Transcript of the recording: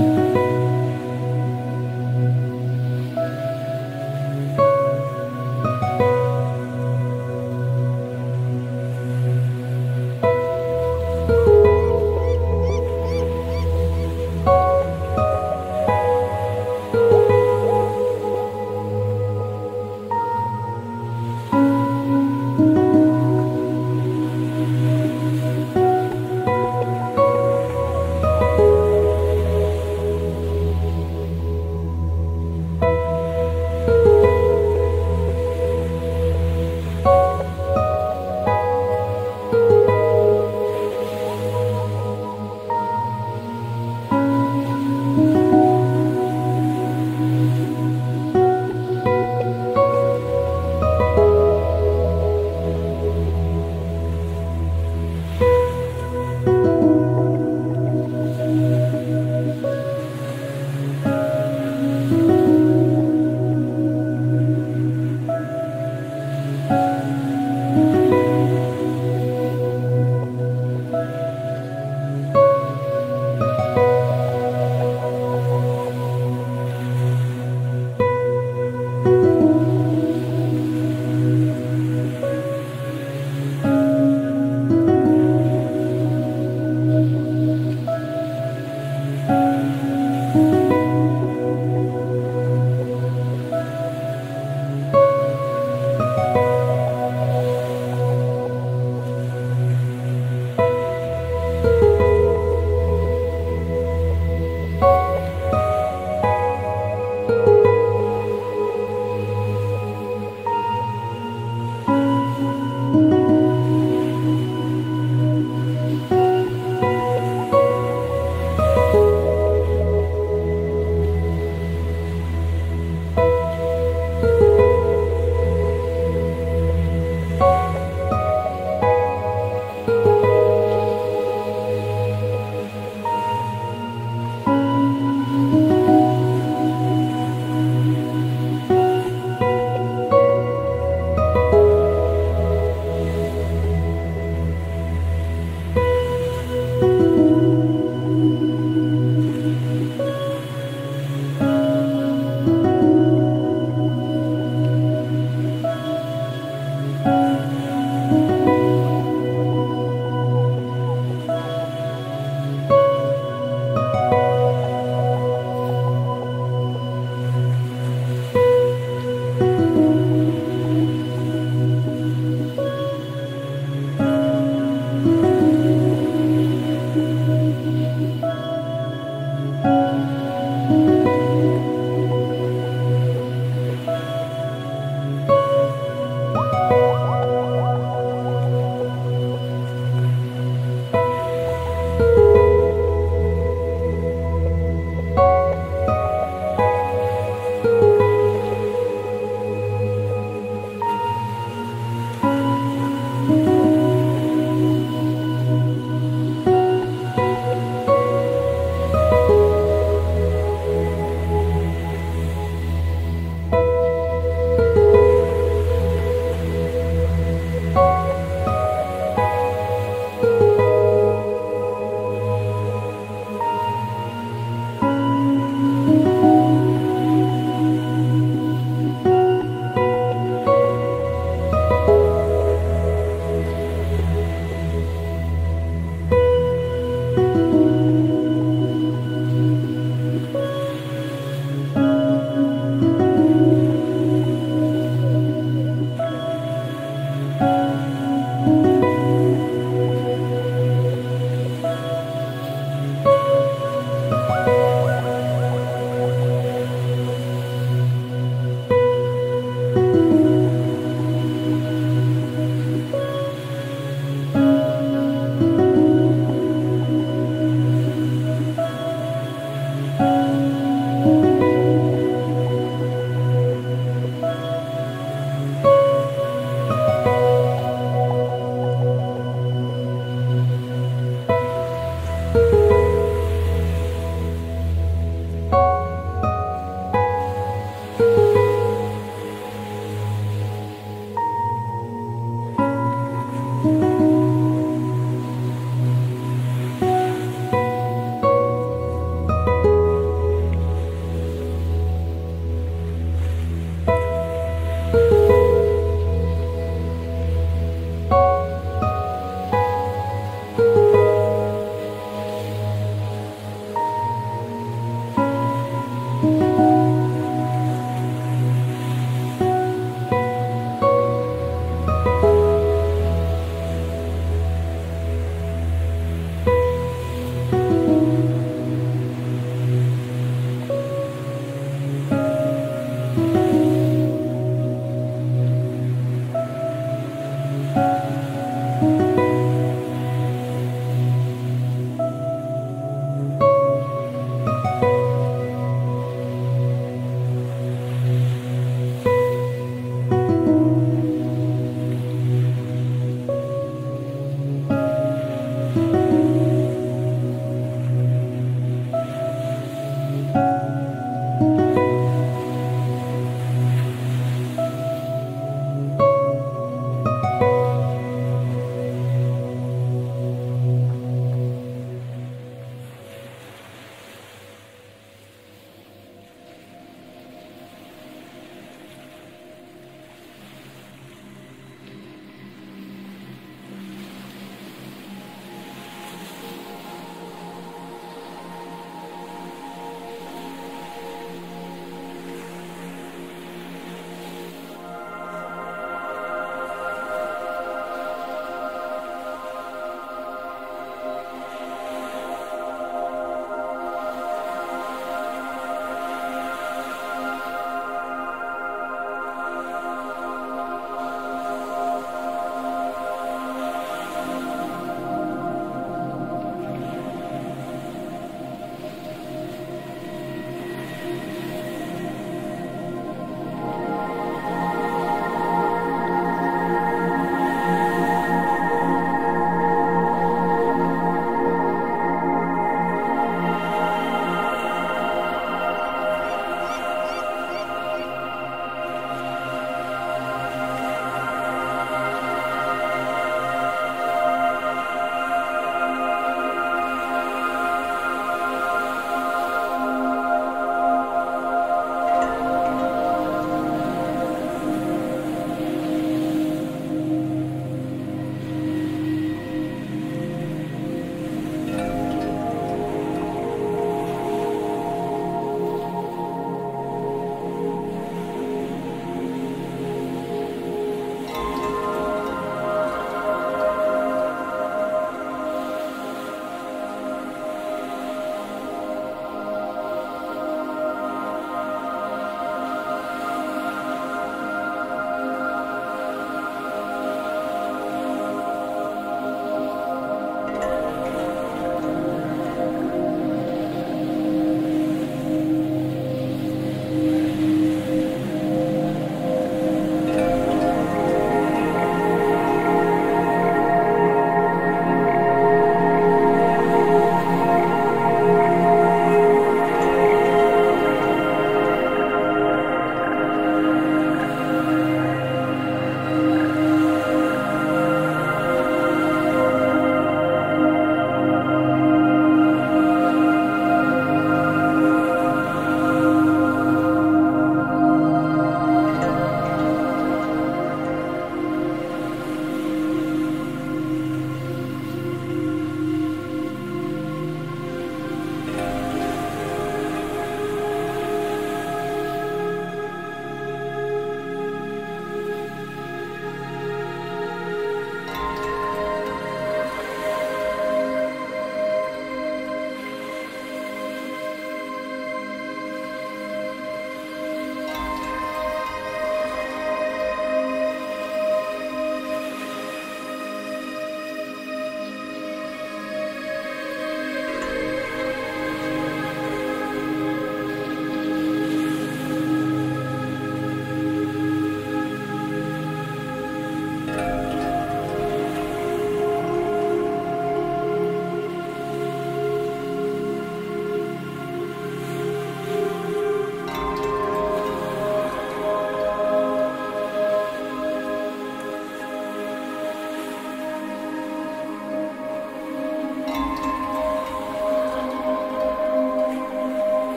Amen.